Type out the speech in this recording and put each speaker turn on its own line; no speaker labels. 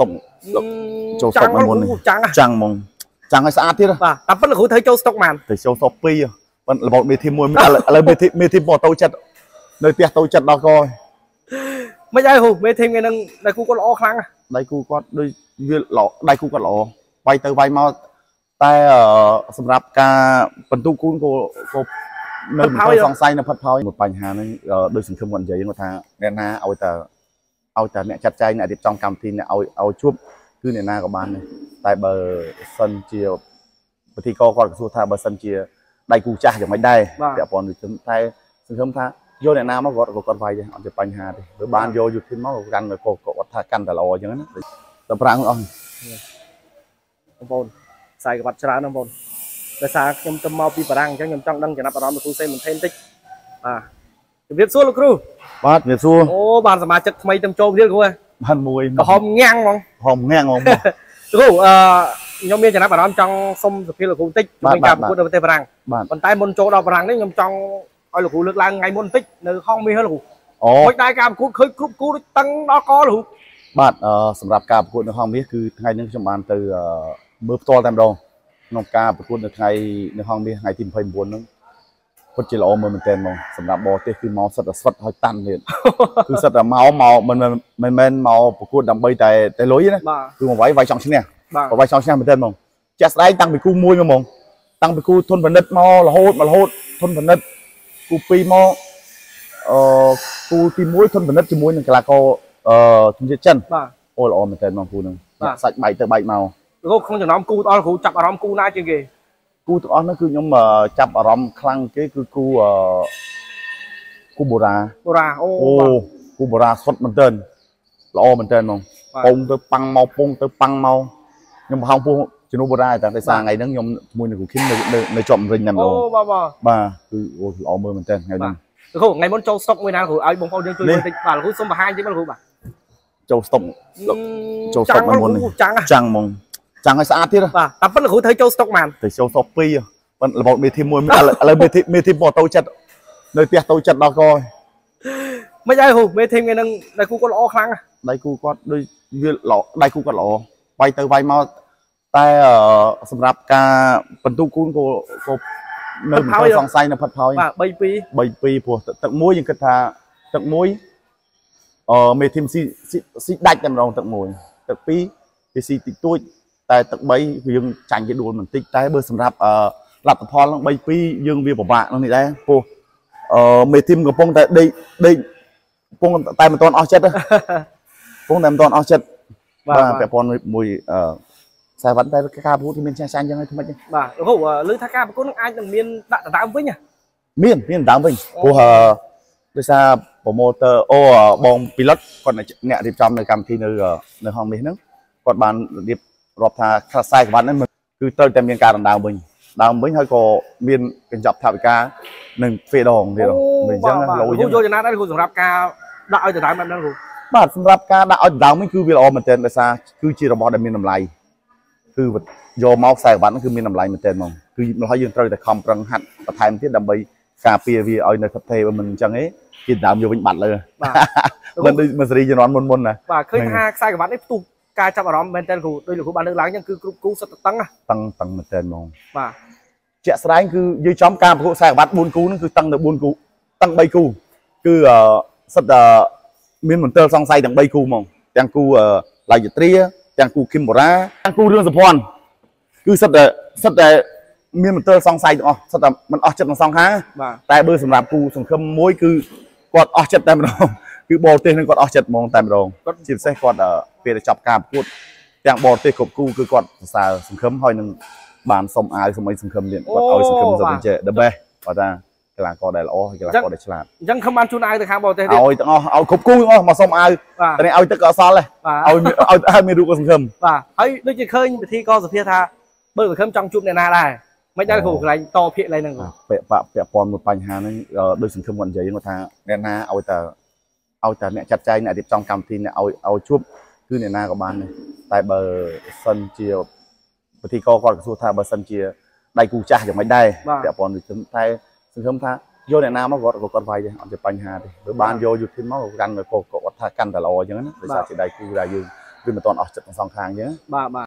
តុកចូល
ចាំង
ស្តុកមុននេះ
ចាំងហ่ะ
ចាំងហ្មងចាំងឲ្យស្អាតទៀត
បាទតែប៉ុន្តែលោកគ្រូត្រូវចូលស្តុកបាន
ទៅចូលសពពីរប៉ុន្តែរបបមេធីមួយឥឡូវឥឡូវមេធីមេធីមកតូចចិត្តនៅផ្ទះតូចចិត្តដល់កហើយ
មិនអីគ្រូមេធីមថ្ងៃហ្នឹងតែគ្រូគាត់ល្អខ្លាំងណាស់
ដៃគូគាត់ដូចវាល្អដៃគូគាត់ល្អវាយទៅវាយមកតែអឺសម្រាប់ការបន្ទុកគូនក៏ក៏នៅមិនទាន់សង្ស័យនៅផិតផោយមួយបញ្ហាហ្នឹងអឺដូចសង្ឃឹមគាត់និយាយគាត់ថាអ្នកណាឲ្យតែ ឲ្យតែអ្នកចាត់ចែងអ្នករៀបចំកម្មវិធីអ្នកឲ្យឲ្យជួបគឺអ្នកណាក៏បានដែរតែបើសិនជាពិធីករគាត់ក៏សួរថាបើសិនជាដៃគូចាស់យ៉ាងម៉េចដែរពាក់ព័ន្ធនឹងតែសង្ឃឹមថាយកអ្នកណាមកគាត់ក៏គាត់វាយដែរអត់ទេបញ្ហាទេបើបានយកយុទ្ធិនមកក៏កាន់ក៏គាត់ថាកាន់តែល្អអញ្ចឹងណាតែប្រាំងអស់
បងប្អូនខ្សែក្បាត់ច្រើនណាបងប្អូនដោយសារខ្ញុំទៅមកពីបារាំងអញ្ចឹងខ្ញុំចង់ដឹងចំណាប់អារម្មណ៍លោកគ្រូសេមិនថេនបន្តិចបាទជំរាបសួរលោកគ្រូ
បាទវាសួរ
អូបានសមាជិកថ្មីទៅចូលទៀតគ្រូហ៎
បានមួយ
ក្រហមងាំងហ្មង
ហមងាំងហ្មង
គ្រូអឺខ្ញុំមានចំណាប់អារម្មណ៍ចង់សុំសភាលោកគ្រូបន្តិចជំនាញការប្រកួតនៅប្រទេសបារាំង
បាទ
ប៉ុន្តែមុនចូលដល់បារាំងនេះខ្ញុំចង់ឲ្យលោកគ្រូលើកឡើងថ្ងៃមុនបន្តិចនៅហងមាសលោកគ្រូ
អូ
មិនដែរការប្រកួតឃើញគ្រប់គូដូចតឹងដល់កលោកគ្រូ
បាទអឺសម្រាប់ការប្រកួតនៅហងមាសគឺថ្ងៃនេះខ្ញុំបានទៅអឺមើលផ្ទាល់តែម្ដងក្នុងការប្រកួតនៅថ្ងៃនៅហងមាសថ្ងៃទី29ហ្នឹង ពិតជាល្អមើលមែនទែនហ្មងសម្រាប់បរទេសគឺមកសិតតែស្វិតហើយតាន់ទៀតគឺសិតតែមកមកមិនមិនមែនមកប្រកួតដើម្បីតែតែលុយណា
បាទ
គឺមកវាយវាយចង់ឈ្នះ
បាទ
បើវាយចង់ឈ្នះមែនទែនហ្មងជាក់ស្ដែងតាំងពីគូ1មកហ្មងតាំងពីគូធនផលិតមករហូតមករហូតធនផលិតគូ2មកអឺគូទី1ធនផលិតជាមួយនឹងកីឡាករអឺជំនឿចិន
បាទ
អូល្អមែនតើបងគ្រូនឹង
បាទ
សាច់បែកទៅបែកមក
លោកគ្រូក្នុងចំណោមគូទាំងអស់លោកគ្រូចាប់អារម្មណ៍គូណាជាងគេ
គូទាំងអស់ហ្នឹងគឺខ្ញុំអឺចាប់អារម្មណ៍ខ្លាំងគេគឺគូអឺគូបូរ៉ា
បូរ៉ាអូ
អូ
បាទ
គូបូរ៉ាសុតមែនតើល្អមែនតើហ្មង
បាទ
ពងទៅប៉ាំងមកពងទៅប៉ាំងមកខ្ញុំបង្ហោងពោះជំនួសបូរ៉ាតែតែសារថ្ងៃហ្នឹងខ្ញុំជាមួយនឹងគ្រូឃីមនៅនៅនៅជាប់រិញតែម្ដ
អូ
ង
បាទបាទ
បាទគឺអូល្អមើលមែនតើថ្ងៃហ្នឹង
លោកគ្រូថ្ងៃមុនចូលស្តុកមួយណាលោកគ្រូឲ្យបងប្អូនយើងជួយ
នេះ
មើលបន្តិចបាទលោកគ្រូសូមបង្ហាញតិចមើលលោកគ្រូបាទ
ចូលស្តុកចូលស្តុក
ចាំង
មុននេះ
លោកគ្រូចាំងហ่ะ
ចាំងហ្មង ចាំងឲ្យស្អាតទៀត
បាទតែប៉ុន្តែលោកគ្រូត្រូវចូលស្តុកបាន
ទៅចូលសពពីរប៉ុន្តែរបបមេធីមួយឥឡូវឥឡូវមេធីមេធីមកតូចចិត្តនៅផ្ទះតូចចិត្តដល់កហើយ
មិនអីគ្រូមេធីមថ្ងៃហ្នឹងតែគ្រូគាត់ល្អខ្លាំងណាស់
ដៃគូគាត់ដូចវាល្អដៃគូគាត់ល្អវាយទៅវាយមកតែអឺសម្រាប់ការបន្ទុកគូនក៏ក៏នៅមិនទាន់សង្ស័យនៅផិតផោយ
បាទ3 2
3 2ព្រោះទឹកមួយយើងគិតថាទឹកមួយអឺមេធីមស៊ីស៊ីស៊ីដាច់តែម្ដងទឹកមួយទឹកពីរវាស៊ីតិចតួច តែទឹក3គឺយើងចាញ់គេដួលបន្តិចតែបើសម្រាប់អឺលទ្ធផលហ្នឹង3 2យើងវាពិបាកហ្នឹងនេះដែរព្រោះអឺមេធីមកំពុងតែដេកដេកកំពុងតែមិនទាន់អស់ចិត្តទេកំពុងតែមិនទាន់អស់ចិត្ត
បាទ
បាទពាក់ព័ន្ធមួយមួយអឺខ្សែវ៉ាន់តែការប្រកួតគឺមានចាស់ចាញ់ចឹងហើយថ្មិចទេ
បាទលោកគ្រូអឺឮថាការប្រកួតហ្នឹងអាចនឹងមានដាក់ដណ្ដើមវិញណា
មានមានដើមវិញ
អូ
ព្រោះអឺដោយសារ promoter អូបងពីលុតគាត់អ្នករៀបចំនៅកម្មវិធីនៅអឺនៅហងមាសហ្នឹងគាត់បានរៀប រាប់ថាខ្សែក្បាត់ហ្នឹងគឺត្រូវតែមានការដណ្ដើមវិញដើមវិញហើយក៏មានកញ្ចប់ថវិកានិងទ្វេដងទៀតមិនអញ្ចឹងណា
បាទ
លោ
លោក
អញ្គ្រូចឹង
យកចំណាត់ដែរលោកគ្រូសម្រាប់ការដាក់ឲ្យដណ្ដើមបែបហ្នឹងគ្រូ
បាទសម្រាប់ការដាក់ឲ្យដណ្ដើមវិញគឺវាល្អមែនទែនដោយសារគឺជារបស់ដែលមានតម្លៃគឺយកមកខ្សែក្បាត់ហ្នឹងគឺមានតម្លៃមែនទែនហ្មងគឺម្ល៉េះយើងត្រូវតែខំប្រឹងហាត់បន្ថែមទៀតដើម្បីការពារវាឲ្យនៅកថេបើមិនអញ្ចឹងទេគេដណ្ដើមយកវិញបាត់លើ
បាទ
មិនដូចមួយសេរីជំនាន់មុនមុនណា
បាទឃើញ
ហ្នឹង
ថាខ្សែក្រវ៉ាត់នេះផ្ទុះ ការចាប់អារម្មណ៍មែនតើគ្រូដោយលោកគ្រូបានលើកឡើងអញ្ចឹងគឺគ្រប់គូសុទ្ធតែតឹងណា
តឹងតឹងមែនទែនហ្មង
បាទ
ជាក់ស្ដែងគឺយើងចំការប្រកួតខ្សែក្បាត់4គូហ្នឹងគឺតឹងទៅ4គូតឹង3គូគឺអឺសិតតែមានមន្ទិលសង្ស័យទាំង3គូហ្មងទាំងគូអឺឡាយត្រាទាំងគូគឹមបូរ៉ាទាំងគូរឿងសុភ័ណ្ឌគឺសិតតែសិតតែមានមន្ទិលសង្ស័យទាំងអស់សិតតែមិនអស់ចិត្តនឹងសង្ខា
បាទ
តែបើសម្រាប់គូសង្ឃឹមមួយគឺគាត់អស់ចិត្តតែម្ដង គឺបរទេសនឹងគាត់អស់ចិត្តហ្មងតែម្ដងគាត់ជាពិសេសគាត់អឺពេលដែលចាប់ការប្រកួតទាំងបរទេសគ្រប់គូគឺគាត់សរសើរសង្ឃឹមហើយនឹងបានសុំអាវសុំអីសង្ឃឹមទៀតគាត់ឲ្យសង្ឃឹមទៅចេះ the best គាត់ថាកីឡាករដែលល្អហើយកីឡាករដែលឆ្លាត
អញ្ចឹងខ្ញុំបានជូនអាវទៅខាងបរទេសទៀត
ឲ្យទាំងអស់ឲ្យគ្រប់គូទាំងអស់មកសុំអាវ
បាទ
តែនេះឲ្យទឹកក៏អត់សល់ដែរ
បាទ
ឲ្យមានឲ្យឲ្យមានរូបក៏សង្ឃឹម
បាទហើយដូចជាឃើញពិធីកសភាថាបើសង្ឃឹមចង់ជួបអ្នកណាដែរមិនដែរគ្រូកន្លែងតភាកកន្លែងហ្នឹងគ្រូ
ពាក់ពាក់ពាក់ព័ន្ធមួយបញ្ហាហ្នឹងអឺដោយសង្ឃឹមគាត់និយាយគាត់ថាអ្នកណាឲ្យតែ ឲ្យតែអ្នកចាត់ចែងអ្នករៀបចំកម្មវិធីអ្នកឲ្យឲ្យជួបគឺអ្នកណាក៏បានដែរតែបើសិនជាពិធីករគាត់ក៏សួរថាបើសិនជាដៃគូចាស់យ៉ាងម៉េចដែរពាក់ព័ន្ធនឹងតែសង្ឃឹមថាយកអ្នកណាមកគាត់ក៏គាត់វាយដែរអត់ទេបញ្ហាទេបើបានយកយុទ្ធិនមកក៏កាន់ក៏គាត់ថាកាន់តែល្អអញ្ចឹងណាដោយសារជាដៃគូដែលយើងវាមិនទាន់អស់ចិត្តទាំងសងខាងអញ្ចឹង
បាទបាទ